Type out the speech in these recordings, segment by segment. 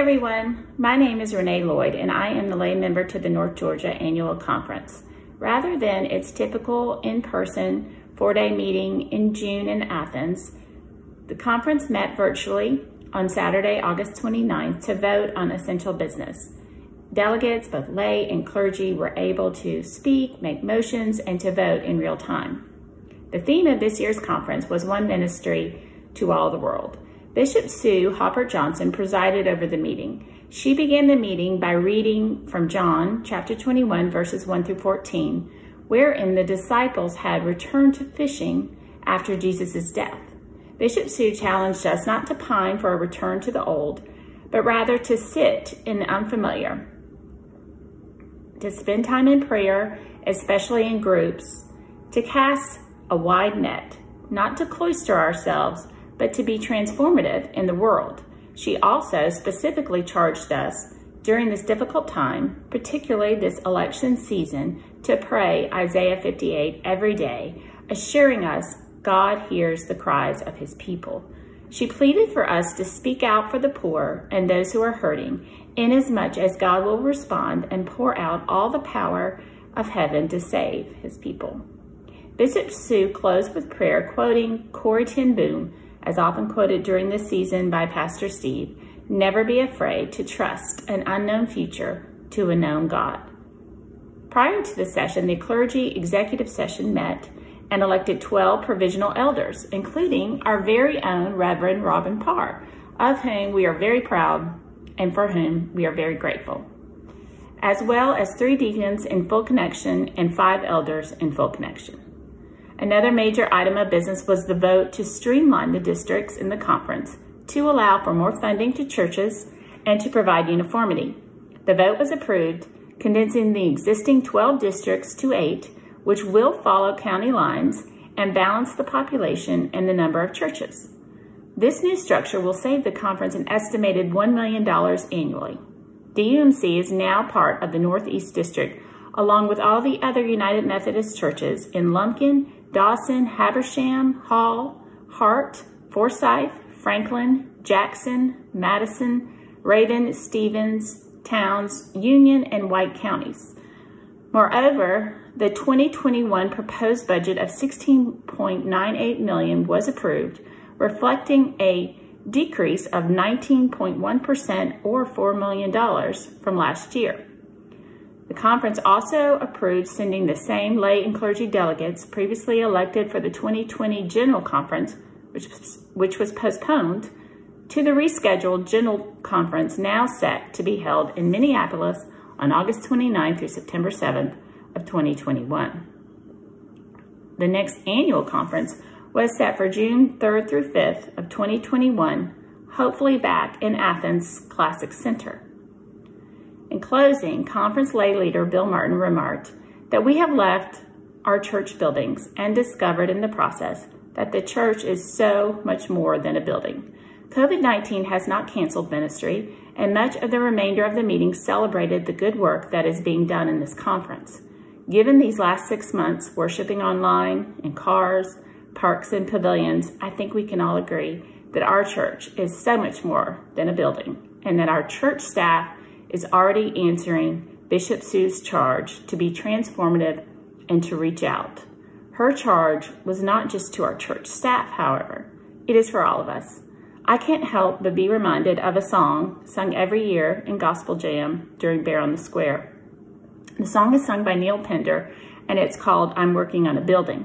everyone. My name is Renee Lloyd, and I am the lay member to the North Georgia Annual Conference. Rather than its typical in-person four-day meeting in June in Athens, the conference met virtually on Saturday, August 29th to vote on essential business. Delegates, both lay and clergy, were able to speak, make motions, and to vote in real time. The theme of this year's conference was One Ministry to All the World. Bishop Sue Haupert-Johnson presided over the meeting. She began the meeting by reading from John chapter 21, verses 1 through 14, wherein the disciples had returned to fishing after Jesus' death. Bishop Sue challenged us not to pine for a return to the old, but rather to sit in the unfamiliar, to spend time in prayer, especially in groups, to cast a wide net, not to cloister ourselves, but to be transformative in the world. She also specifically charged us during this difficult time, particularly this election season, to pray Isaiah 58 every day, assuring us God hears the cries of his people. She pleaded for us to speak out for the poor and those who are hurting, inasmuch as God will respond and pour out all the power of heaven to save his people. Bishop Sue closed with prayer, quoting Corrie ten Boom, as often quoted during this season by Pastor Steve, never be afraid to trust an unknown future to a known God. Prior to the session, the clergy executive session met and elected 12 provisional elders, including our very own Reverend Robin Parr, of whom we are very proud and for whom we are very grateful, as well as three deacons in full connection and five elders in full connection. Another major item of business was the vote to streamline the districts in the conference to allow for more funding to churches and to provide uniformity. The vote was approved, condensing the existing 12 districts to eight which will follow county lines and balance the population and the number of churches. This new structure will save the conference an estimated $1 million annually. DUMC is now part of the Northeast District, along with all the other United Methodist churches in Lumpkin, Dawson, Habersham, Hall, Hart, Forsyth, Franklin, Jackson, Madison, Rabun, Stephens, Towns, Union, and White counties. Moreover, the 2021 proposed budget of 16.98 million was approved, reflecting a decrease of 19.1% or $4 million from last year. The conference also approved sending the same lay and clergy delegates previously elected for the 2020 General Conference, which, which was postponed, to the rescheduled General Conference now set to be held in Minneapolis on August 29 through September 7th of 2021. The next annual conference was set for June 3rd through 5th of 2021, hopefully back in Athens Classic Center. In closing, conference lay leader Bill Martin remarked that we have left our church buildings and discovered in the process that the church is so much more than a building. COVID-19 has not canceled ministry, and much of the remainder of the meeting celebrated the good work that is being done in this conference. Given these last six months, worshiping online, in cars, parks, and pavilions, I think we can all agree that our church is so much more than a building, and that our church staff is already answering Bishop Sue's charge to be transformative and to reach out. Her charge was not just to our church staff, however, it is for all of us. I can't help but be reminded of a song sung every year in Gospel Jam during Bear on the Square. The song is sung by Neil Pender, and it's called I'm Working on a Building.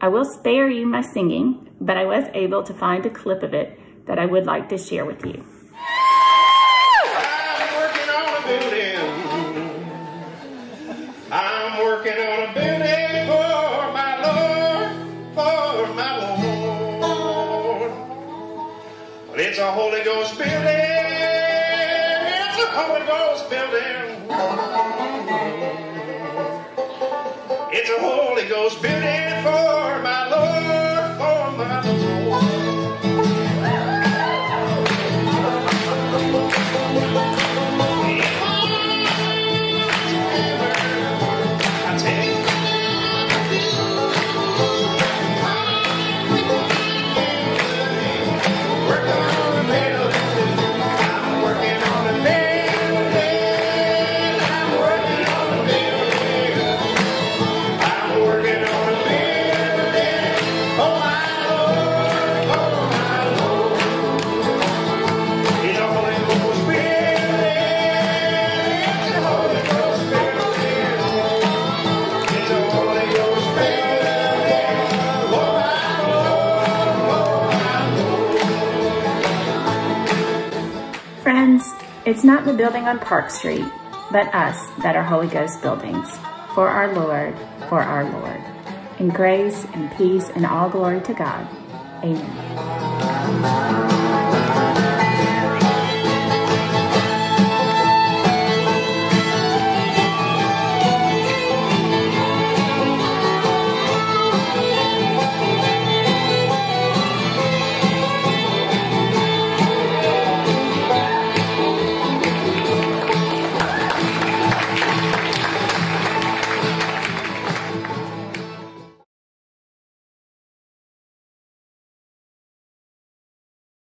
I will spare you my singing, but I was able to find a clip of it that I would like to share with you. It's a Holy Ghost building. It's a Holy Ghost building. It's a Holy Ghost building for my Lord, not the building on Park Street, but us that are Holy Ghost buildings, for our Lord, for our Lord. In grace and peace and all glory to God. Amen.